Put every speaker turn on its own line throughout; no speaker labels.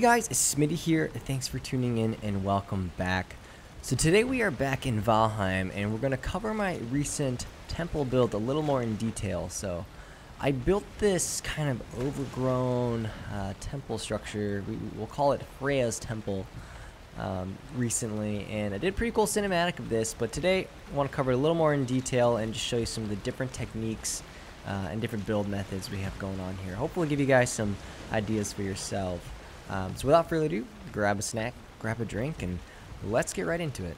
Guys, it's Smitty here. Thanks for tuning in and welcome back. So today we are back in Valheim and we're going to cover my recent temple build a little more in detail. So I built this kind of overgrown uh, temple structure. We, will call it Freya's Temple um, recently and I did a pretty cool cinematic of this but today I want to cover a little more in detail and just show you some of the different techniques uh, and different build methods we have going on here. Hopefully give you guys some ideas for yourself. Um, so without further ado, grab a snack, grab a drink, and let's get right into it.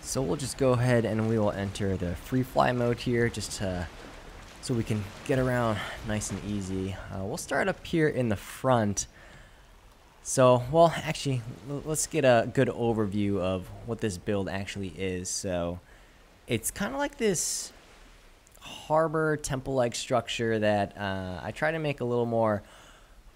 So we'll just go ahead and we will enter the free fly mode here just to, so we can get around nice and easy. Uh, we'll start up here in the front. So, well, actually, let's get a good overview of what this build actually is. So, it's kind of like this harbor temple-like structure that uh, I try to make a little more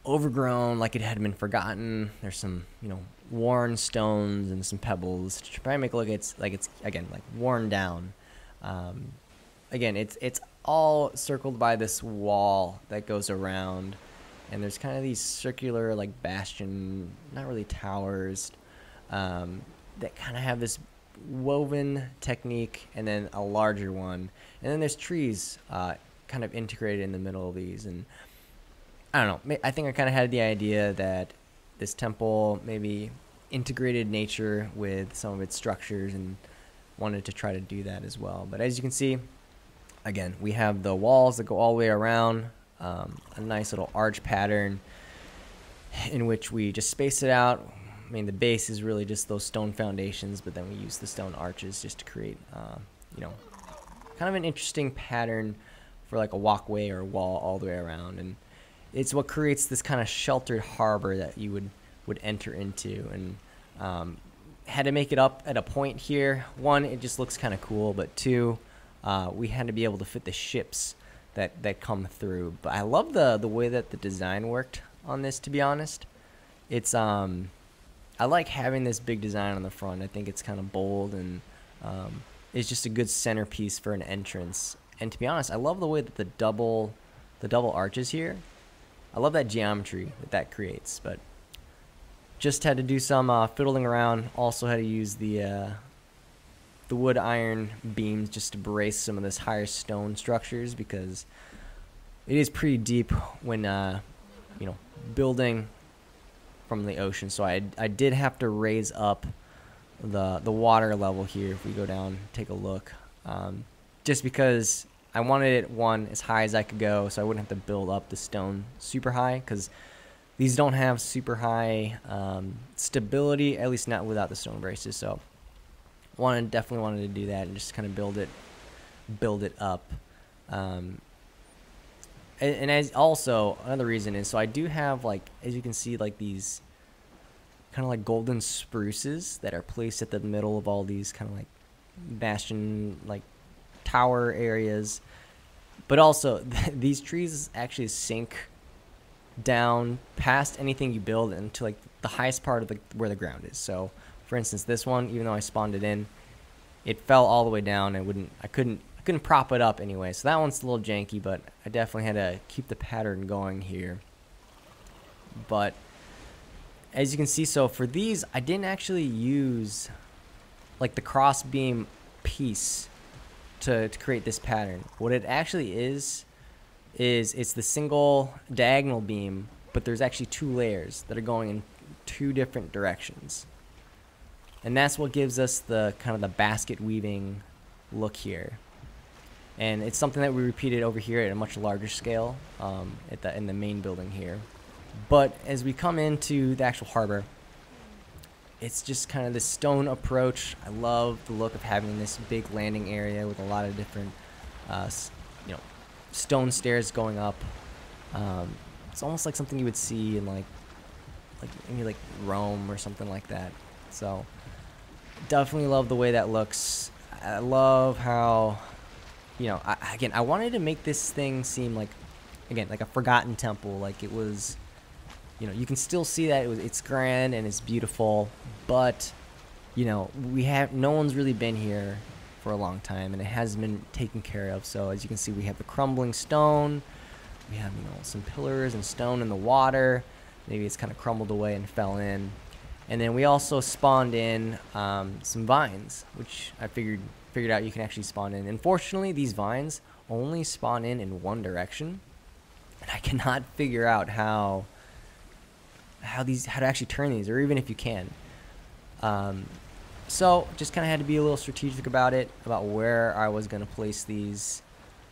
overgrown, like it had been forgotten. There's some, you know, worn stones and some pebbles to try and make it look it's like it's again like worn down. Um, again, it's it's all circled by this wall that goes around, and there's kind of these circular like bastion, not really towers, um, that kind of have this woven technique, and then a larger one, and then there's trees uh, kind of integrated in the middle of these and I don't know. I think I kind of had the idea that this temple maybe integrated nature with some of its structures and wanted to try to do that as well. But as you can see, again, we have the walls that go all the way around, um, a nice little arch pattern in which we just space it out. I mean, the base is really just those stone foundations, but then we use the stone arches just to create, uh, you know, kind of an interesting pattern for like a walkway or a wall all the way around. And it's what creates this kind of sheltered harbor that you would would enter into. And um, had to make it up at a point here. One it just looks kind of cool but two uh, we had to be able to fit the ships that that come through. But i love the the way that the design worked on this to be honest. It's um i like having this big design on the front. I think it's kind of bold and um, it's just a good centerpiece for an entrance. And to be honest i love the way that the double the double arches here I love that geometry that that creates, but just had to do some uh, fiddling around. Also had to use the uh, the wood iron beams just to brace some of this higher stone structures because it is pretty deep when uh, you know building from the ocean. So I I did have to raise up the the water level here. If we go down, take a look, um, just because I wanted it one as high as I could go, so I wouldn't have to build up the stone super high because these don't have super high um, stability, at least not without the stone braces. So wanted definitely wanted to do that and just kind of build it, build it up. Um, and, and as also another reason is so I do have like as you can see like these kind of like golden spruces that are placed at the middle of all these kind of like bastion like tower areas. But also, these trees actually sink down past anything you build into like the highest part of the where the ground is. So, for instance, this one, even though I spawned it in, it fell all the way down. I wouldn't, I couldn't, I couldn't prop it up anyway. So that one's a little janky, but I definitely had to keep the pattern going here. But as you can see, so for these, I didn't actually use like the cross beam piece to, to create this pattern. What it actually is, is it's the single diagonal beam, but there's actually two layers that are going in two different directions. And that's what gives us the kind of the basket weaving look here. And it's something that we repeated over here at a much larger scale um, at the, in the main building here. But as we come into the actual harbor, it's just kind of this stone approach. I love the look of having this big landing area with a lot of different, uh, you know, stone stairs going up. Um, it's almost like something you would see in like, like maybe like Rome or something like that. So definitely love the way that looks. I love how, you know, I, again, I wanted to make this thing seem like, again, like a forgotten temple. Like it was you know, you can still see that it was, it's grand and it's beautiful, but you know, we have no one's really been here for a long time, and it hasn't been taken care of. So as you can see, we have the crumbling stone, we have you know some pillars and stone in the water. maybe it's kind of crumbled away and fell in. And then we also spawned in um, some vines, which I figured figured out you can actually spawn in. Unfortunately, these vines only spawn in in one direction, and I cannot figure out how how these how to actually turn these, or even if you can. Um, so just kind of had to be a little strategic about it, about where I was going to place these,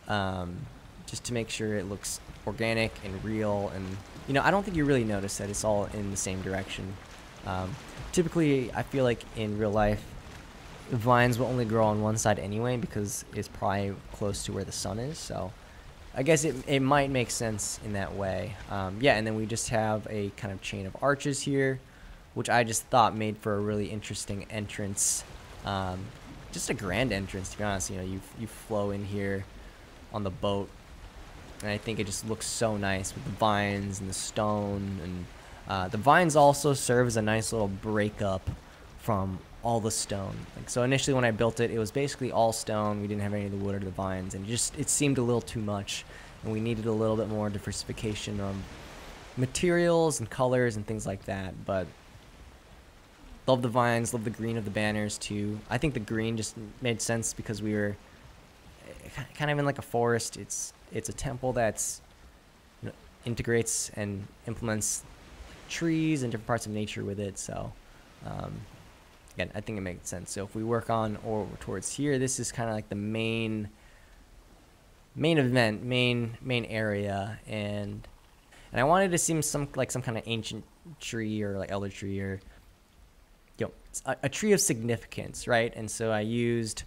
um, just to make sure it looks organic and real. And you know, I don't think you really notice that it's all in the same direction. Um, typically, I feel like in real life, vines will only grow on one side anyway because it's probably close to where the sun is. So I guess it, it might make sense in that way. Um, yeah, and then we just have a kind of chain of arches here, which I just thought made for a really interesting entrance. Um, just a grand entrance, to be honest. You know, you, you flow in here on the boat, and I think it just looks so nice with the vines and the stone. And uh, the vines also serve as a nice little breakup from all the stone. Like so initially when I built it, it was basically all stone. We didn't have any of the wood or the vines, and it just it seemed a little too much, and we needed a little bit more diversification on materials and colors and things like that. But love the vines, love the green of the banners too. I think the green just made sense because we were eh, kind of in like a forest. It's it's a temple that's you know, integrates and implements trees and different parts of nature with it. So. Um, again, I think it makes sense. So if we work on or towards here, this is kind of like the main main event, main main area, and and I wanted to seem some like some kind of ancient tree or like elder tree or you know a, a tree of significance, right? And so I used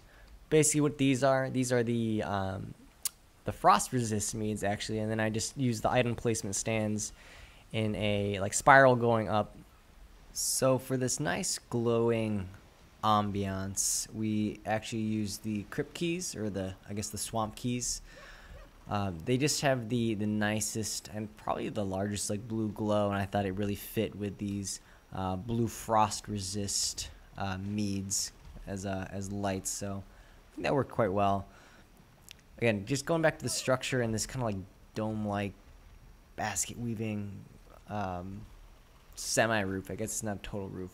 basically what these are. These are the um, the frost resist meads actually, and then I just used the item placement stands in a like spiral going up so for this nice glowing ambiance, we actually use the crypt keys or the I guess the swamp keys. Um, they just have the the nicest and probably the largest like blue glow, and I thought it really fit with these uh, blue frost resist uh, meads as uh, as lights. So I think that worked quite well. Again, just going back to the structure and this kind of like dome like basket weaving. Um, semi roof. I guess it's not a total roof.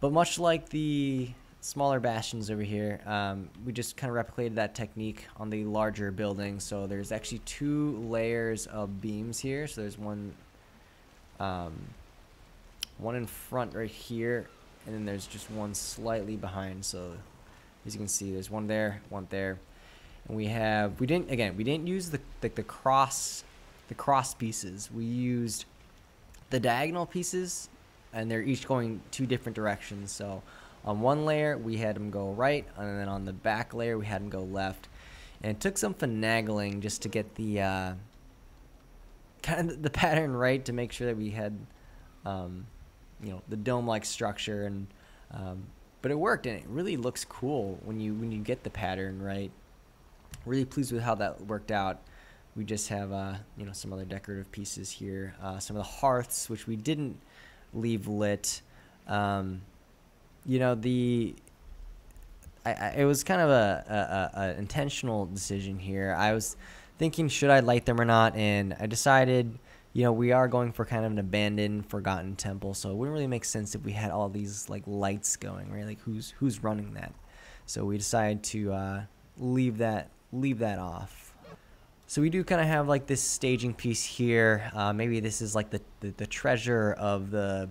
But much like the smaller bastions over here, um, we just kind of replicated that technique on the larger building. So there's actually two layers of beams here. So there's one, um, one in front right here, and then there's just one slightly behind. So as you can see, there's one there, one there, and we have we didn't again we didn't use the the, the cross the cross pieces. We used the diagonal pieces, and they're each going two different directions. So on one layer, we had them go right, and then on the back layer, we had them go left. And it took some finagling just to get the uh, kind of the pattern right to make sure that we had, um, you know, the dome-like structure. And um, but it worked, and it really looks cool when you when you get the pattern right. Really pleased with how that worked out. We just have, uh, you know, some other decorative pieces here. Uh, some of the hearths, which we didn't leave lit. Um, you know, the I, I, it was kind of a, a, a, intentional decision here. I was thinking, should I light them or not? And I decided, you know, we are going for kind of an abandoned, forgotten temple, so it wouldn't really make sense if we had all these like lights going, right? Like who's who's running that? So we decided to uh, leave that leave that off. So we do kind of have like this staging piece here. Uh, maybe this is like the, the, the, treasure of the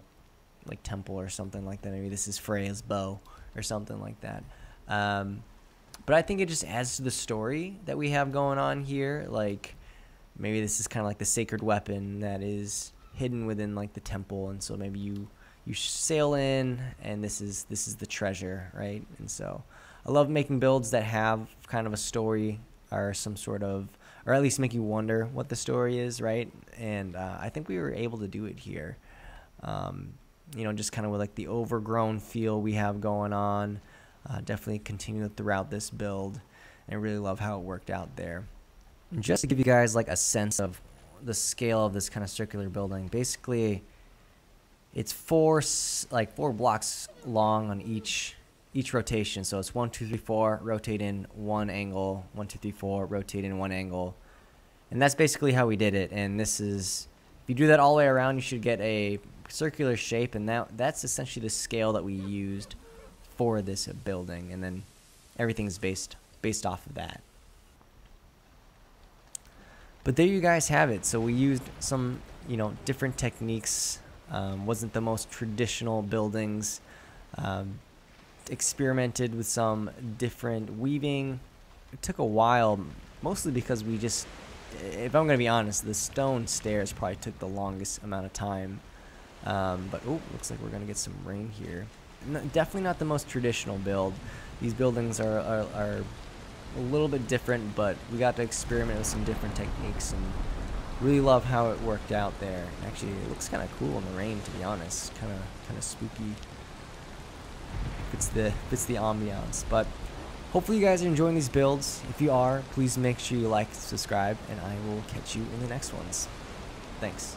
like temple or something like that. Maybe this is Freya's bow or something like that. Um, but I think it just adds to the story that we have going on here. Like maybe this is kind of like the sacred weapon that is hidden within like the temple, and so maybe you you sail in, and this is this is the treasure, right? And so I love making builds that have kind of a story or some sort of or at least make you wonder what the story is, right? And uh, I think we were able to do it here. Um, you know, just kind of with like the overgrown feel we have going on. Uh, definitely continue throughout this build. And I really love how it worked out there. And just to give you guys like a sense of the scale of this kind of circular building, basically, it's four like four blocks long on each each rotation. So it's one, two, three, four, rotate in one angle, one, two, three, four, rotate in one angle. And that's basically how we did it. And this is, If you do that all the way around, you should get a circular shape, and that that's essentially the scale that we used for this building, and then everything's based based off of that. But there you guys have it. So we used some, you know, different techniques. Um, wasn't the most traditional buildings. Um, experimented with some different weaving. It took a while, mostly because we just, if I'm going to be honest, the stone stairs probably took the longest amount of time. Um, but, oh, looks like we're going to get some rain here. No, definitely not the most traditional build. These buildings are, are, are a little bit different, but we got to experiment with some different techniques and really love how it worked out there. Actually, it looks kind of cool in the rain, to be honest. Kind of, kind of spooky. It's the, it's the ambiance. But hopefully you guys are enjoying these builds. If you are, please make sure you like, subscribe, and I will catch you in the next ones. Thanks.